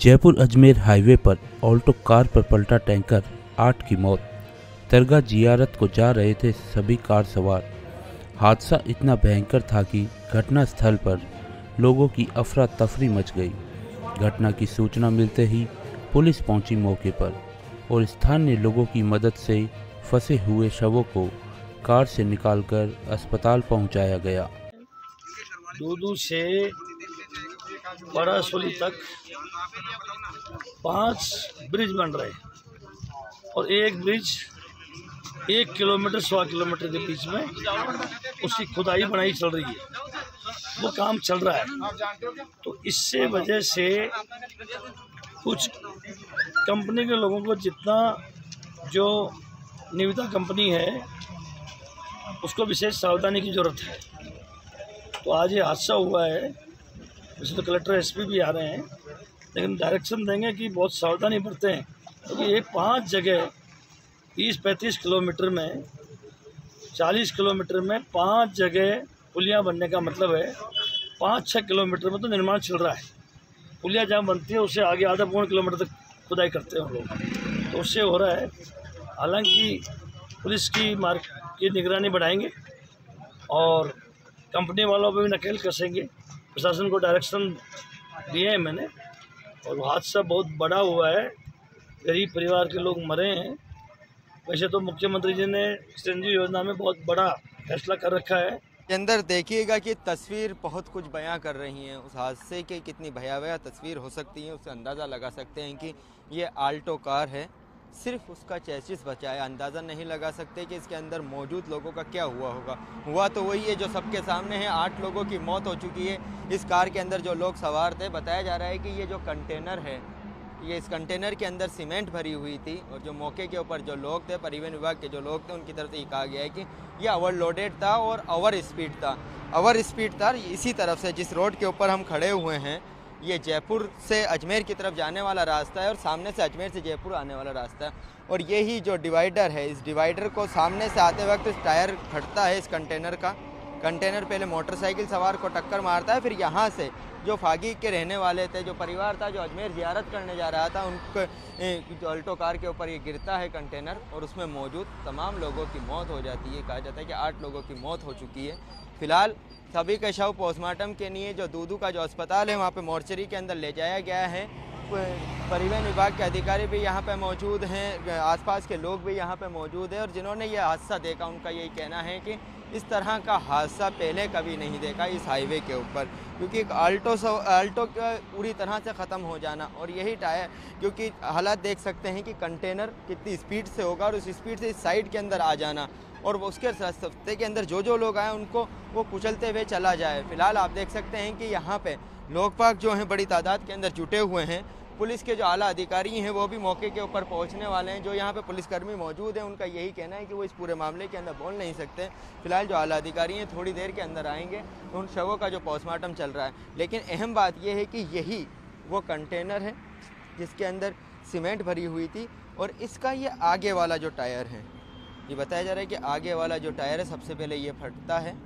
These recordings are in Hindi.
जयपुर अजमेर हाईवे पर ऑल्टो कार पर पलटा टैंकर, आठ की मौत। दरगाह जियारत को जा रहे थे सभी कार सवार। हादसा इतना भयंकर था कि घटना स्थल पर लोगों की अफरा तफरी मच गई। घटना की सूचना मिलते ही पुलिस पहुँची मौके पर और स्थानीय लोगों की मदद से फंसे हुए शवों को कार से निकालकर अस्पताल पहुँचाया गया। दूदू से बड़ा सोली तक पाँच ब्रिज बन रहे हैं। और एक ब्रिज एक किलोमीटर, सवा किलोमीटर के बीच में उसकी खुदाई बनाई चल रही है। वो काम चल रहा है। तो इससे वजह से कुछ कंपनी के लोगों को जितना जो निविदा कंपनी है, उसको विशेष सावधानी की ज़रूरत है। तो आज ये हादसा हुआ है वैसे तो कलेक्टर एसपी भी आ रहे हैं, लेकिन डायरेक्शन देंगे कि बहुत सावधानी बरतें, क्योंकि तो ये पाँच जगह तीस पैंतीस किलोमीटर में, चालीस किलोमीटर में पाँच जगह पुलियाँ बनने का मतलब है पाँच छः किलोमीटर में तो निर्माण चल रहा है। पुलिया जहाँ बनती है उससे आगे आधा पौन किलोमीटर तक खुदाई करते हैं लोग। तो उससे हो रहा है, हालाँकि पुलिस की मार्ग की निगरानी बढ़ाएँगे और कंपनी वालों पर भी नकेल कसेंगे। प्रशासन को डायरेक्शन दिए हैं मैंने। और हादसा बहुत बड़ा हुआ है। गरीब परिवार के लोग मरे हैं। वैसे तो मुख्यमंत्री जी ने संजीव योजना में बहुत बड़ा फैसला कर रखा है। के अंदर देखिएगा कि तस्वीर बहुत कुछ बयां कर रही हैं। उस हादसे की कितनी भयावह तस्वीर हो सकती है उससे अंदाज़ा लगा सकते हैं कि ये आल्टो कार है। सिर्फ़ उसका चैसिस बचा है अंदाज़ा नहीं लगा सकते कि इसके अंदर मौजूद लोगों का क्या हुआ होगा। हुआ तो वही है जो सबके सामने है, आठ लोगों की मौत हो चुकी है। इस कार के अंदर जो लोग सवार थे, बताया जा रहा है कि ये जो कंटेनर है, ये इस कंटेनर के अंदर सीमेंट भरी हुई थी और जो मौके के ऊपर जो लोग थे, परिवहन विभाग के जो लोग थे, उनकी तरफ़ से ये कहा गया है कि ये ओवरलोडेड था और ओवर स्पीड था। ओवर स्पीड था, इसी तरफ़ से जिस रोड के ऊपर हम खड़े हुए हैं ये जयपुर से अजमेर की तरफ़ जाने वाला रास्ता है और सामने से अजमेर से जयपुर आने वाला रास्ता है। और यही जो डिवाइडर है, इस डिवाइडर को सामने से आते वक्त टायर फटता है इस कंटेनर का। कंटेनर पहले मोटरसाइकिल सवार को टक्कर मारता है, फिर यहाँ से जो फागी के रहने वाले थे, जो परिवार था, जो अजमेर जियारत करने जा रहा था, उनको अल्टो कार के ऊपर ये गिरता है कंटेनर और उसमें मौजूद तमाम लोगों की मौत हो जाती है। कहा जाता है कि आठ लोगों की मौत हो चुकी है। फ़िलहाल सभी के शव पोस्टमार्टम के लिए जो दूदू का जो अस्पताल है, वहाँ पर मोर्चरी के अंदर ले जाया गया है। परिवहन विभाग के अधिकारी भी यहाँ पे मौजूद हैं, आसपास के लोग भी यहाँ पे मौजूद हैं और जिन्होंने ये हादसा देखा, उनका यही कहना है कि इस तरह का हादसा पहले कभी नहीं देखा इस हाईवे के ऊपर, क्योंकि एक आल्टो आल्टो का पूरी तरह से ख़त्म हो जाना और यही टायर, क्योंकि हालात देख सकते हैं कि कंटेनर कितनी स्पीड से होगा और उस स्पीड से इस साइड के अंदर आ जाना और वो उसके रास्ते के अंदर जो जो लोग आए उनको वो कुचलते हुए चला जाए। फ़िलहाल आप देख सकते हैं कि यहाँ पे लोग पाक जो हैं, बड़ी तादाद के अंदर जुटे हुए हैं पुलिस के जो आला अधिकारी हैं, वो भी मौके के ऊपर पहुँचने वाले हैं, जो यहाँ पे पुलिसकर्मी मौजूद हैं, उनका यही कहना है कि वो इस पूरे मामले के अंदर बोल नहीं सकते। फ़िलहाल जो आला अधिकारी हैं, थोड़ी देर के अंदर आएँगे उन शवों का जो पोस्टमार्टम चल रहा है। लेकिन अहम बात यह है कि यही वो कंटेनर है, जिसके अंदर सीमेंट भरी हुई थी, और इसका ये आगे वाला जो टायर है, ये बताया जा रहा है कि आगे वाला जो टायर है, सबसे पहले ये फटता है।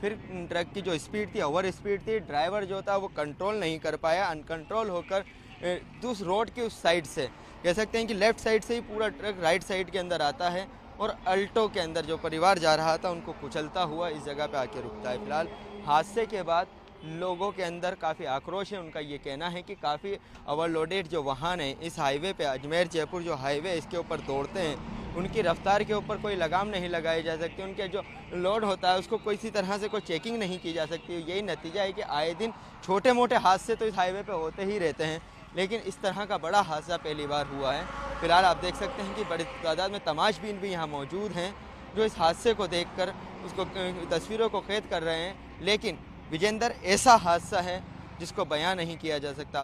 फिर ट्रक की जो स्पीड थी ओवर स्पीड थी ड्राइवर जो था, वो कंट्रोल नहीं कर पाया अनकंट्रोल होकर उस रोड के उस साइड से। कह सकते हैं कि लेफ़्ट साइड से ही पूरा ट्रक राइट साइड के अंदर आता है और अल्टो के अंदर जो परिवार जा रहा था, उनको कुचलता हुआ इस जगह पे आके रुकता है। फ़िलहाल हादसे के बाद लोगों के अंदर काफ़ी आक्रोश है, उनका ये कहना है कि काफ़ी ओवरलोडेड जो वाहन है, इस हाईवे पे, अजमेर, जयपुर जो हाईवे इसके ऊपर दौड़ते हैं, उनकी रफ्तार के ऊपर कोई लगाम नहीं लगाई जा सकती। उनके जो लोड होता है, उसको कोई किसी तरह से कोई चेकिंग नहीं की जा सकती। यही नतीजा है कि आए दिन छोटे मोटे हादसे तो इस हाईवे पर होते ही रहते हैं। लेकिन इस तरह का बड़ा हादसा पहली बार हुआ है। फ़िलहाल आप देख सकते हैं कि बड़ी तादाद में तमाशबीन भी यहाँ मौजूद हैं, जो इस हादसे को देख कर उसको तस्वीरों को कैद कर रहे हैं। लेकिन विजेंदर ऐसा हादसा है, जिसको बयां नहीं किया जा सकता।